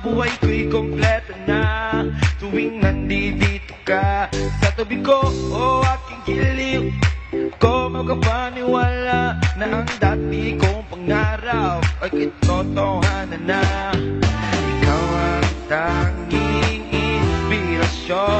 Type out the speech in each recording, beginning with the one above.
Buhay ko'y kompleto na. Tuwing nandito ka Sa tabi ko, o aking giliw Ko makapaniwala Na ang kong pangarap Ay kitotohanan na Ikaw ang tanging inspirasyon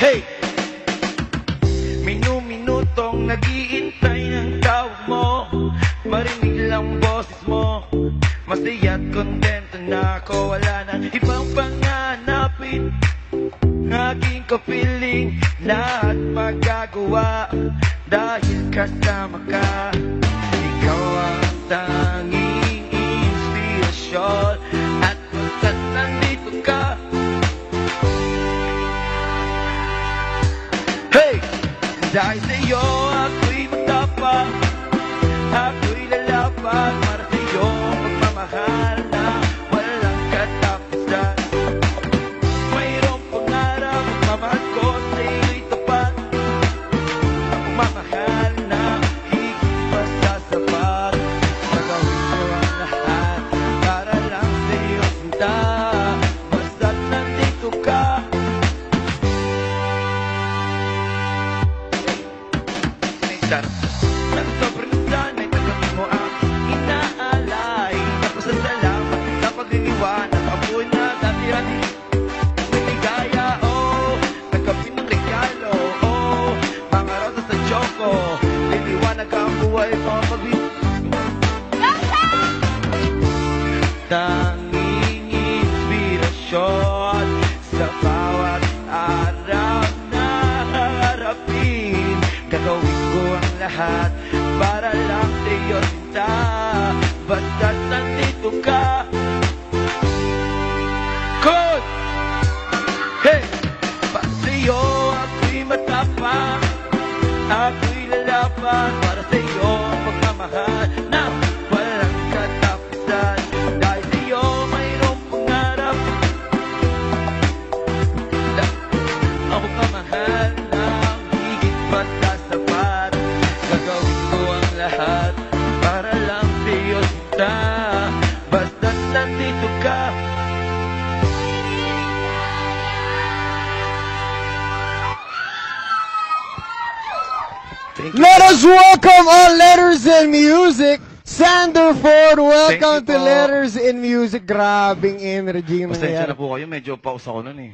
Hey! Minu-minutong nagiintay ng tawag mo. Marinig lang boses mo. Masaya't kontento na ako Wala nang ibang panganapin. Aking kapiling Lahat magagawa. Dahil kasama Dahil sa'yo Minsan, Nang sobrang sanay Tagamin mo ang inaalay Napasasalamat sa pagliliwanag Apoy na dati-rati May ligaya, oh Nagkapin ng regalo, oh. Mga rosas sa choco Liliwanag ang bye. Let us welcome on Letters in Music, Sander Ford. Welcome to. Letters in Music. Grabing energy yung Pasensya na po kayo, medyo pause ako nun eh.